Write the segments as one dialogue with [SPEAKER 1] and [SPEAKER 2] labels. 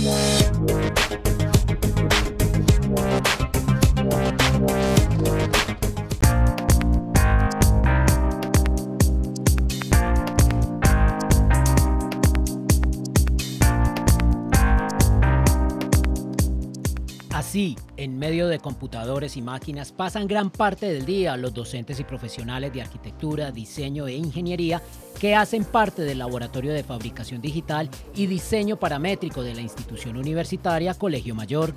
[SPEAKER 1] Yeah. Así, en medio de computadores y máquinas, pasan gran parte del día los docentes y profesionales de arquitectura, diseño e ingeniería que hacen parte del Laboratorio de Fabricación Digital y Diseño Paramétrico de la institución universitaria Colegio Mayor.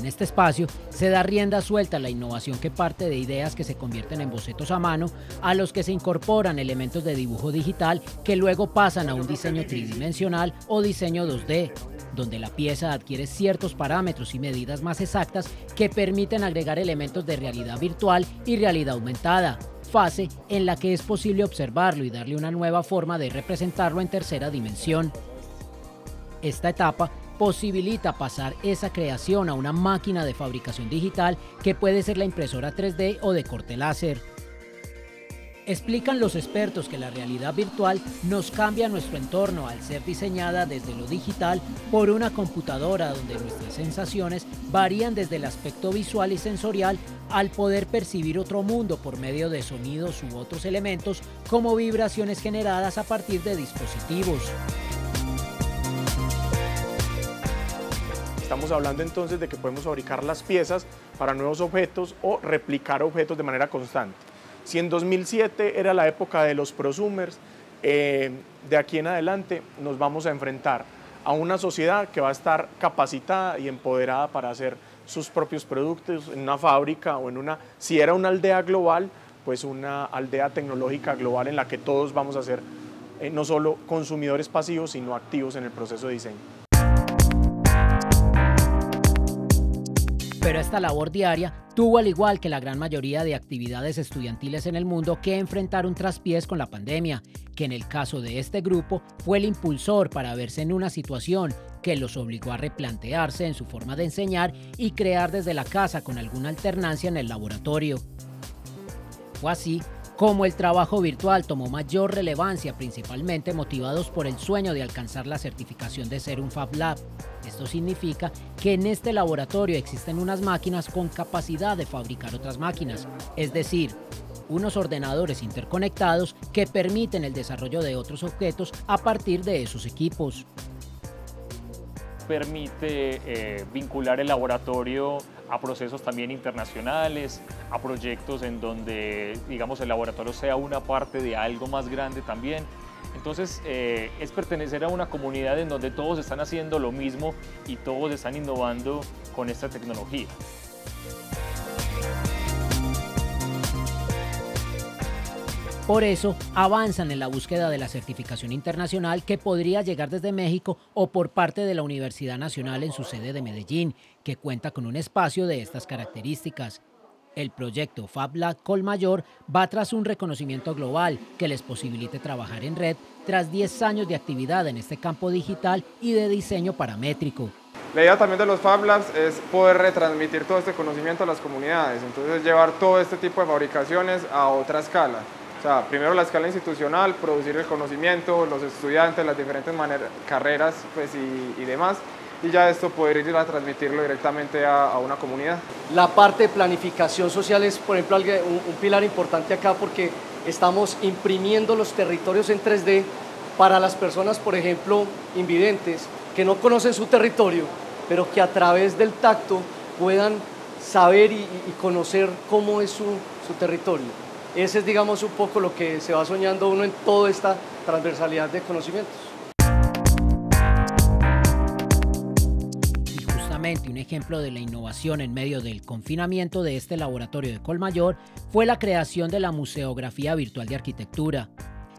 [SPEAKER 1] En este espacio se da rienda suelta a la innovación que parte de ideas que se convierten en bocetos a mano, a los que se incorporan elementos de dibujo digital que luego pasan a un diseño tridimensional o diseño 2D, donde la pieza adquiere ciertos parámetros y medidas más exactas que permiten agregar elementos de realidad virtual y realidad aumentada, fase en la que es posible observarlo y darle una nueva forma de representarlo en tercera dimensión. Esta etapa posibilita pasar esa creación a una máquina de fabricación digital que puede ser la impresora 3D o de corte láser. Explican los expertos que la realidad virtual nos cambia nuestro entorno al ser diseñada desde lo digital por una computadora donde nuestras sensaciones varían desde el aspecto visual y sensorial al poder percibir otro mundo por medio de sonidos u otros elementos como vibraciones generadas a partir de dispositivos.
[SPEAKER 2] Estamos hablando entonces de que podemos fabricar las piezas para nuevos objetos o replicar objetos de manera constante. Si en 2007 era la época de los prosumers, eh, de aquí en adelante nos vamos a enfrentar a una sociedad que va a estar capacitada y empoderada para hacer sus propios productos en una fábrica o en una, si era una aldea global, pues una aldea tecnológica global en la que todos vamos a ser eh, no solo consumidores pasivos, sino activos en el proceso de diseño.
[SPEAKER 1] Pero esta labor diaria tuvo, al igual que la gran mayoría de actividades estudiantiles en el mundo, que enfrentar un traspiés con la pandemia, que en el caso de este grupo fue el impulsor para verse en una situación que los obligó a replantearse en su forma de enseñar y crear desde la casa con alguna alternancia en el laboratorio. Fue así como el trabajo virtual tomó mayor relevancia, principalmente motivados por el sueño de alcanzar la certificación de ser un Fab Lab. Esto significa que en este laboratorio existen unas máquinas con capacidad de fabricar otras máquinas, es decir, unos ordenadores interconectados que permiten el desarrollo de otros objetos a partir de esos equipos.
[SPEAKER 3] Permite eh, vincular el laboratorio a procesos también internacionales, a proyectos en donde, digamos, el laboratorio sea una parte de algo más grande también. Entonces, eh, es pertenecer a una comunidad en donde todos están haciendo lo mismo y todos están innovando con esta tecnología.
[SPEAKER 1] Por eso avanzan en la búsqueda de la certificación internacional que podría llegar desde México o por parte de la Universidad Nacional en su sede de Medellín, que cuenta con un espacio de estas características. El proyecto FabLab Colmayor va tras un reconocimiento global que les posibilite trabajar en red tras 10 años de actividad en este campo digital y de diseño paramétrico.
[SPEAKER 4] La idea también de los Fab Labs es poder retransmitir todo este conocimiento a las comunidades, entonces llevar todo este tipo de fabricaciones a otra escala. O sea, primero la escala institucional, producir el conocimiento, los estudiantes, las diferentes maneras, carreras pues, y, demás, y ya esto poder ir a transmitirlo directamente a, una comunidad.
[SPEAKER 5] La parte de planificación social es, por ejemplo, un, pilar importante acá porque estamos imprimiendo los territorios en 3D para las personas, por ejemplo, invidentes, que no conocen su territorio, pero que a través del tacto puedan saber y, conocer cómo es su territorio. Ese es, digamos, un poco lo que se va soñando uno en toda esta transversalidad de conocimientos.
[SPEAKER 1] Y justamente un ejemplo de la innovación en medio del confinamiento de este laboratorio de Colmayor fue la creación de la Museografía Virtual de Arquitectura,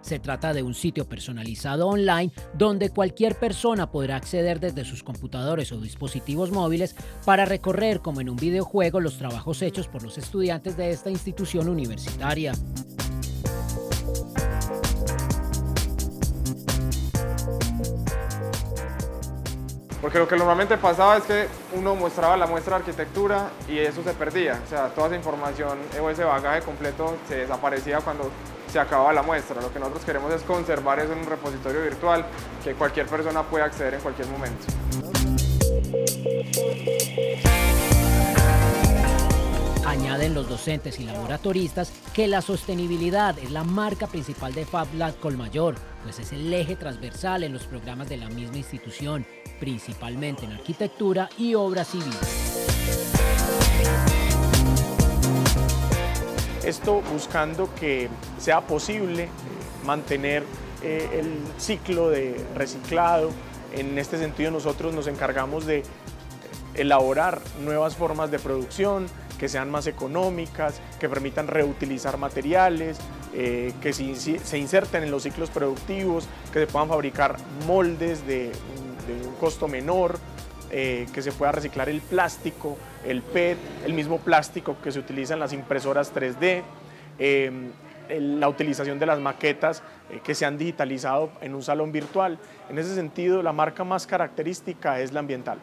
[SPEAKER 1] se trata de un sitio personalizado online donde cualquier persona podrá acceder desde sus computadores o dispositivos móviles para recorrer como en un videojuego los trabajos hechos por los estudiantes de esta institución universitaria.
[SPEAKER 4] Porque lo que normalmente pasaba es que uno mostraba la muestra de arquitectura y eso se perdía. O sea, toda esa información o ese bagaje completo se desaparecía cuando se acababa la muestra. Lo que nosotros queremos es conservar eso en un repositorio virtual que cualquier persona pueda acceder en cualquier momento.
[SPEAKER 1] Añaden los docentes y laboratoristas que la sostenibilidad es la marca principal de FabLab Colmayor, pues es el eje transversal en los programas de la misma institución, principalmente en arquitectura y obra civil.
[SPEAKER 2] Esto buscando que sea posible eh, mantener eh, el ciclo de reciclado. En este sentido nosotros nos encargamos de elaborar nuevas formas de producción que sean más económicas, que permitan reutilizar materiales, eh, que se, inserten en los ciclos productivos, que se puedan fabricar moldes de, un costo menor, que se pueda reciclar el plástico, el PET, el mismo plástico que se utiliza en las impresoras 3D, em, la utilización de las maquetas eh, que se han digitalizado en un salón virtual. En ese sentido, la marca más característica es la ambiental.